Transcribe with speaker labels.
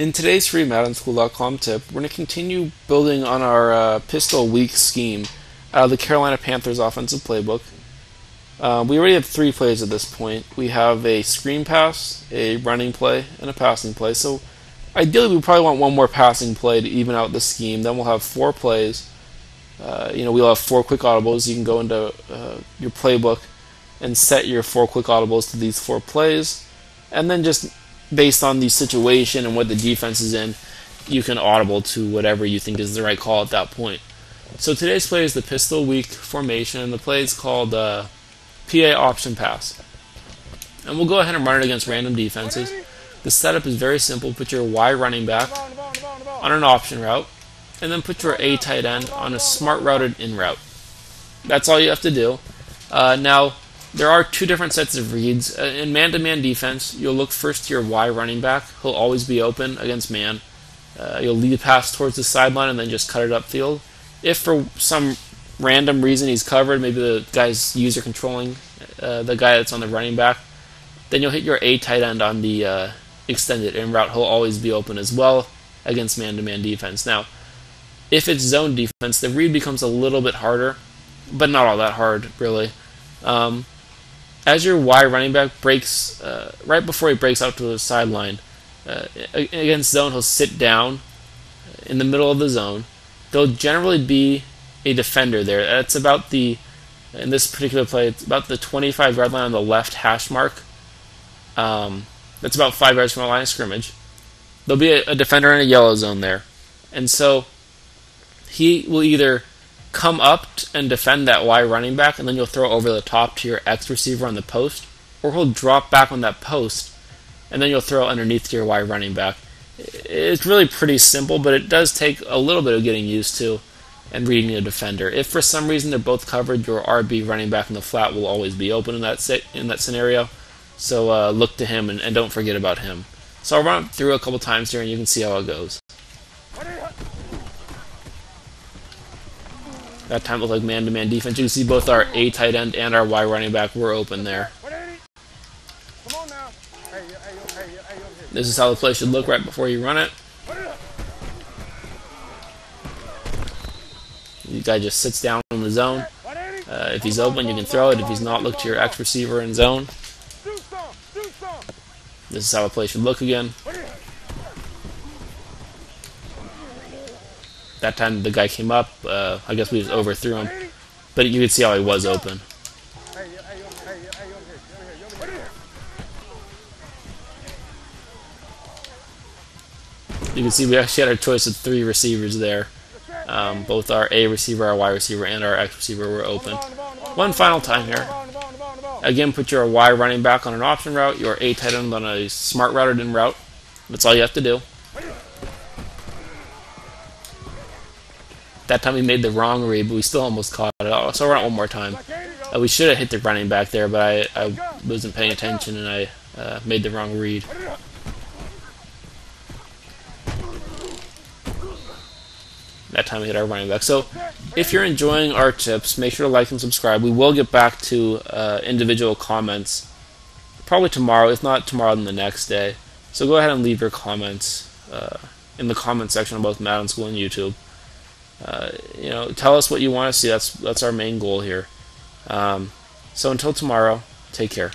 Speaker 1: In today's free MaddenSchool.com tip, we're going to continue building on our uh, pistol weak scheme out of the Carolina Panthers offensive playbook. Uh, we already have three plays at this point. We have a screen pass, a running play, and a passing play. So ideally, we probably want one more passing play to even out the scheme. Then we'll have four plays. Uh, you know, we'll have four quick audibles. You can go into uh, your playbook and set your four quick audibles to these four plays, and then just based on the situation and what the defense is in, you can audible to whatever you think is the right call at that point. So today's play is the pistol weak formation, and the play is called uh, PA option pass. And we'll go ahead and run it against random defenses. The setup is very simple. Put your Y running back on an option route, and then put your A tight end on a smart routed in route. That's all you have to do. Uh, now, there are two different sets of reads. Uh, in man to man defense, you'll look first to your Y running back. He'll always be open against man. Uh, you'll lead a pass towards the sideline and then just cut it upfield. If for some random reason he's covered, maybe the guy's user controlling uh, the guy that's on the running back, then you'll hit your A tight end on the uh, extended in route. He'll always be open as well against man to man defense. Now, if it's zone defense, the read becomes a little bit harder, but not all that hard, really. Um, as your Y running back breaks uh, right before he breaks out to the sideline uh, against zone, he'll sit down in the middle of the zone. There'll generally be a defender there. That's about the in this particular play. It's about the 25 yard line on the left hash mark. Um, that's about five yards from the line of scrimmage. There'll be a, a defender in a yellow zone there, and so he will either come up and defend that Y running back, and then you'll throw over the top to your X receiver on the post, or he'll drop back on that post, and then you'll throw underneath to your Y running back. It's really pretty simple, but it does take a little bit of getting used to and reading a defender. If for some reason they're both covered, your RB running back in the flat will always be open in that in that scenario. So uh, look to him and, and don't forget about him. So I'll run through a couple times here, and you can see how it goes. That time looked like man-to-man defense. You can see both our A tight end and our Y running back were open there. This is how the play should look right before you run it. The guy just sits down in the zone. Uh, if he's open, you can throw it. If he's not, look to your X receiver in zone. This is how a play should look again. That time the guy came up. Uh, I guess we just overthrew him. But you could see how he was open. You can see we actually had our choice of three receivers there. Um, both our A receiver, our Y receiver, and our X receiver were open. One final time here. Again, put your Y running back on an option route, your A tight end on a smart routed in route. That's all you have to do. That time we made the wrong read, but we still almost caught it. So we're on one more time. Uh, we should have hit the running back there, but I, I wasn't paying attention and I uh, made the wrong read. That time we hit our running back. So if you're enjoying our tips, make sure to like and subscribe. We will get back to uh, individual comments probably tomorrow, if not tomorrow, then the next day. So go ahead and leave your comments uh, in the comment section on both Madden School and YouTube. Uh, you know, tell us what you want to see. That's that's our main goal here. Um, so until tomorrow, take care.